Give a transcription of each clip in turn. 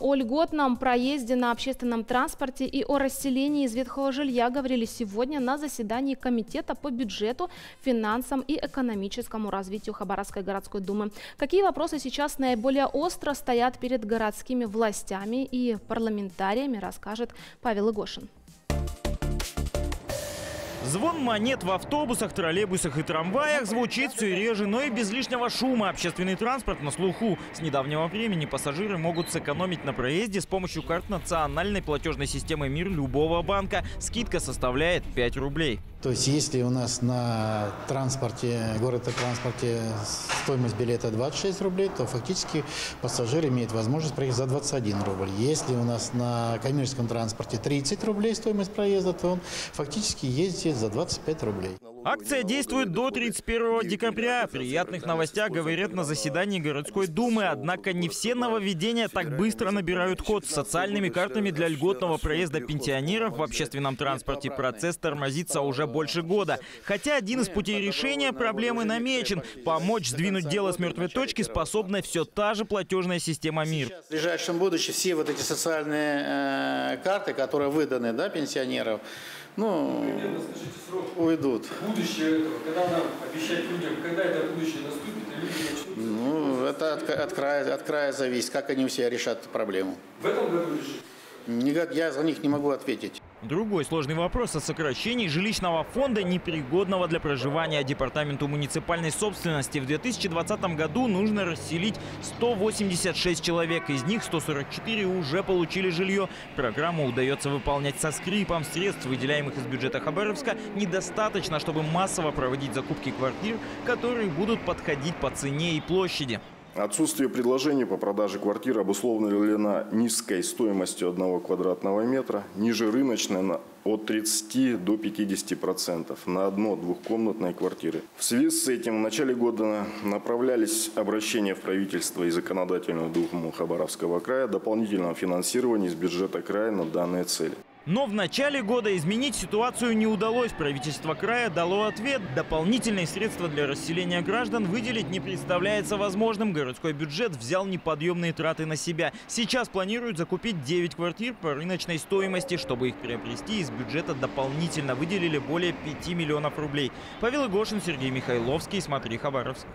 О льготном проезде на общественном транспорте и о расселении из ветхого жилья говорили сегодня на заседании Комитета по бюджету, финансам и экономическому развитию Хабаровской городской думы. Какие вопросы сейчас наиболее остро стоят перед городскими властями и парламентариями, расскажет Павел Игошин. Звон монет в автобусах, троллейбусах и трамваях звучит все реже, но и без лишнего шума. Общественный транспорт на слуху. С недавнего времени пассажиры могут сэкономить на проезде с помощью карт национальной платежной системы «Мир» любого банка. Скидка составляет 5 рублей. То есть если у нас на транспорте, город-транспорте стоимость билета 26 рублей, то фактически пассажир имеет возможность проехать за 21 рубль. Если у нас на коммерческом транспорте 30 рублей стоимость проезда, то он фактически ездит за 25 рублей. Акция действует до 31 декабря. О приятных новостях говорят на заседании городской думы. Однако не все нововведения так быстро набирают ход. С социальными картами для льготного проезда пенсионеров в общественном транспорте процесс тормозится уже больше года. Хотя один из путей решения проблемы намечен. Помочь сдвинуть дело с мертвой точки способна все та же платежная система МИР. В ближайшем будущем все вот эти социальные э, карты, которые выданы да, пенсионеров, ну, уйдут. Будущее этого, когда нам обещать людям, когда это будущее наступит, и люди начнут... Ну, это от, от, края, от края зависит, как они у себя решат эту проблему. В этом году решить. Никак я за них не могу ответить. Другой сложный вопрос о сокращении жилищного фонда, непригодного для проживания Департаменту муниципальной собственности. В 2020 году нужно расселить 186 человек. Из них 144 уже получили жилье. Программу удается выполнять со скрипом. Средств, выделяемых из бюджета Хабаровска, недостаточно, чтобы массово проводить закупки квартир, которые будут подходить по цене и площади. Отсутствие предложений по продаже квартир обусловлено низкой стоимостью одного квадратного метра, ниже рыночной от 30 до 50 процентов на одно-двухкомнатной квартиры. В связи с этим в начале года направлялись обращения в правительство и законодательную думу Хабаровского края о дополнительном финансировании из бюджета края на данные цели. Но в начале года изменить ситуацию не удалось. Правительство края дало ответ. Дополнительные средства для расселения граждан выделить не представляется возможным. Городской бюджет взял неподъемные траты на себя. Сейчас планируют закупить 9 квартир по рыночной стоимости. Чтобы их приобрести, из бюджета дополнительно выделили более 5 миллионов рублей. Павел Игошин, Сергей Михайловский. Смотри, Хабаровск.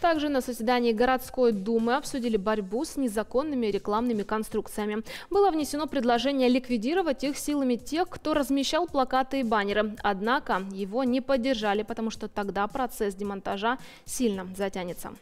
Также на заседании городской думы обсудили борьбу с незаконными рекламными конструкциями. Было внесено предложение ликвидировать их силами тех, кто размещал плакаты и баннеры. Однако его не поддержали, потому что тогда процесс демонтажа сильно затянется.